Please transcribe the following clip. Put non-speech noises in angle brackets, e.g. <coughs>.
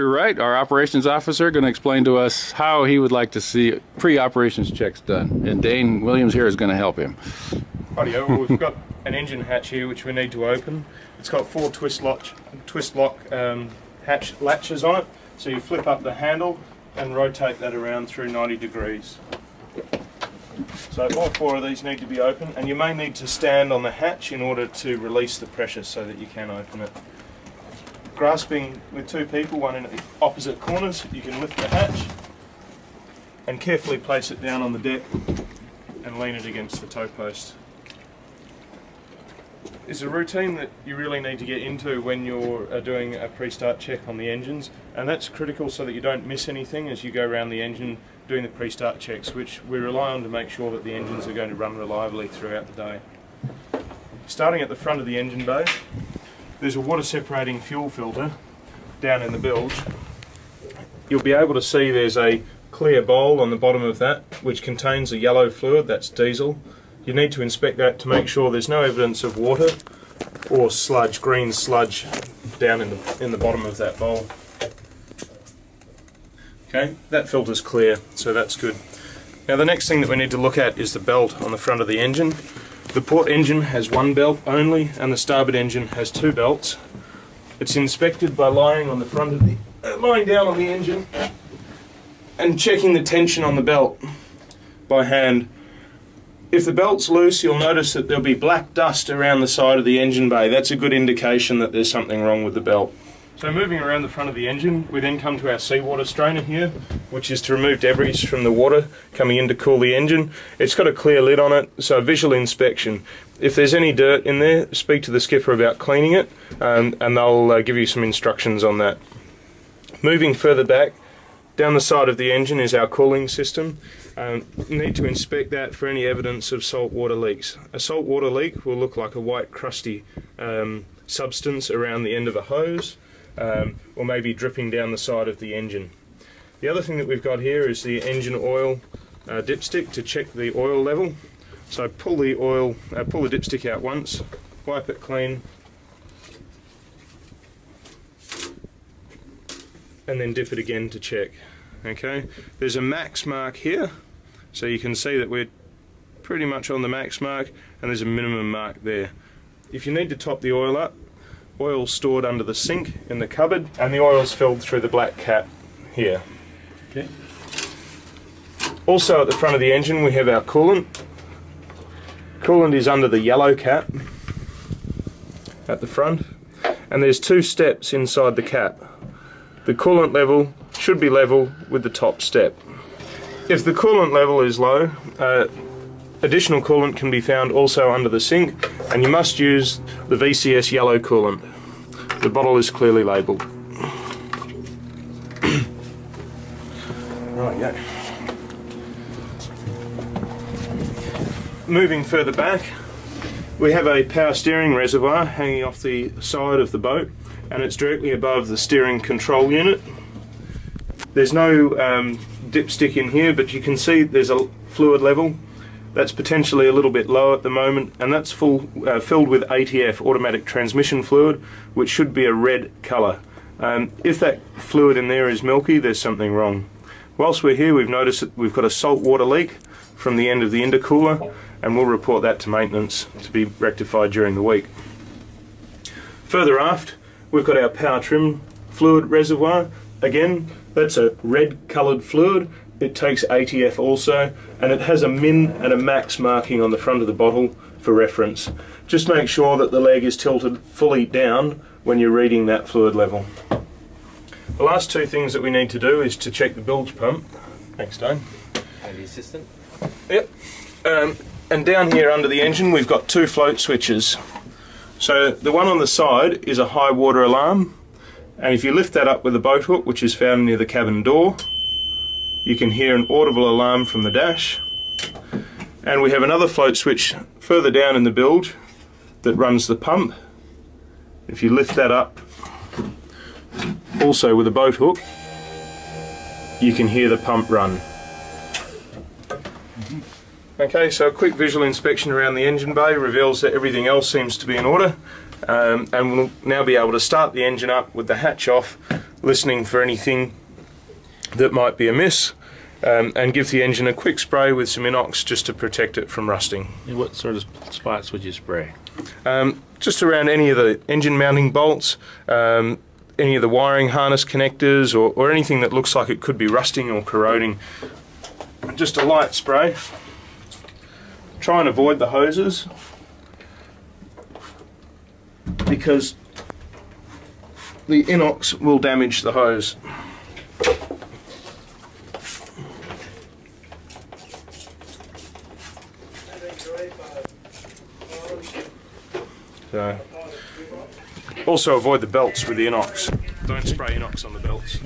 Andrew Wright, our operations officer, going to explain to us how he would like to see pre-operations checks done. And Dane Williams here is going to help him. Rightio, well, we've got an engine hatch here which we need to open. It's got four twist lock, twist lock um, hatch latches on it. So you flip up the handle and rotate that around through 90 degrees. So all four of these need to be open and you may need to stand on the hatch in order to release the pressure so that you can open it. Grasping with two people, one in opposite corners, you can lift the hatch and carefully place it down on the deck and lean it against the tow post. It's a routine that you really need to get into when you're uh, doing a pre-start check on the engines and that's critical so that you don't miss anything as you go around the engine doing the pre-start checks which we rely on to make sure that the engines are going to run reliably throughout the day. Starting at the front of the engine bay there's a water separating fuel filter down in the bilge. You'll be able to see there's a clear bowl on the bottom of that which contains a yellow fluid, that's diesel. You need to inspect that to make sure there's no evidence of water or sludge, green sludge down in the, in the bottom of that bowl. Okay, that filter's clear, so that's good. Now the next thing that we need to look at is the belt on the front of the engine. The port engine has one belt only and the starboard engine has two belts. It's inspected by lying on the front of the, uh, lying down on the engine and checking the tension on the belt by hand. If the belt's loose, you'll notice that there'll be black dust around the side of the engine bay. That's a good indication that there's something wrong with the belt. So moving around the front of the engine, we then come to our seawater strainer here, which is to remove debris from the water coming in to cool the engine. It's got a clear lid on it, so visual inspection. If there's any dirt in there, speak to the skipper about cleaning it, um, and they'll uh, give you some instructions on that. Moving further back, down the side of the engine is our cooling system. Um, need to inspect that for any evidence of salt water leaks. A salt water leak will look like a white crusty um, substance around the end of a hose um, or maybe dripping down the side of the engine. The other thing that we've got here is the engine oil uh, dipstick to check the oil level. So pull the oil, uh, pull the dipstick out once, wipe it clean, and then dip it again to check. Okay, there's a max mark here, so you can see that we're pretty much on the max mark, and there's a minimum mark there. If you need to top the oil up, oil stored under the sink in the cupboard, and the oil's filled through the black cap here. Okay. Also at the front of the engine we have our coolant. Coolant is under the yellow cap at the front, and there's two steps inside the cap. The coolant level should be level with the top step. If the coolant level is low, uh, additional coolant can be found also under the sink, and you must use the VCS yellow coolant. The bottle is clearly labelled. <coughs> right, yeah. Moving further back, we have a power steering reservoir hanging off the side of the boat and it's directly above the steering control unit. There's no um, dipstick in here but you can see there's a fluid level that's potentially a little bit low at the moment and that's full uh, filled with ATF automatic transmission fluid which should be a red colour. Um, if that fluid in there is milky there's something wrong. Whilst we're here we've noticed that we've got a salt water leak from the end of the intercooler and we'll report that to maintenance to be rectified during the week. Further aft we've got our power trim fluid reservoir. Again that's a red coloured fluid it takes ATF also, and it has a min and a max marking on the front of the bottle for reference. Just make sure that the leg is tilted fully down when you're reading that fluid level. The last two things that we need to do is to check the bilge pump. Thanks, Dane. And the assistant? Yep. Um, and down here under the engine we've got two float switches. So the one on the side is a high water alarm, and if you lift that up with a boat hook, which is found near the cabin door, you can hear an audible alarm from the dash. And we have another float switch further down in the bilge that runs the pump. If you lift that up also with a boat hook you can hear the pump run. Okay so a quick visual inspection around the engine bay reveals that everything else seems to be in order um, and we'll now be able to start the engine up with the hatch off listening for anything that might be amiss, um, and give the engine a quick spray with some inox just to protect it from rusting. What sort of spots would you spray? Um, just around any of the engine mounting bolts, um, any of the wiring harness connectors, or, or anything that looks like it could be rusting or corroding. Just a light spray. Try and avoid the hoses because the inox will damage the hose. So, also avoid the belts with the inox. Don't spray inox on the belts.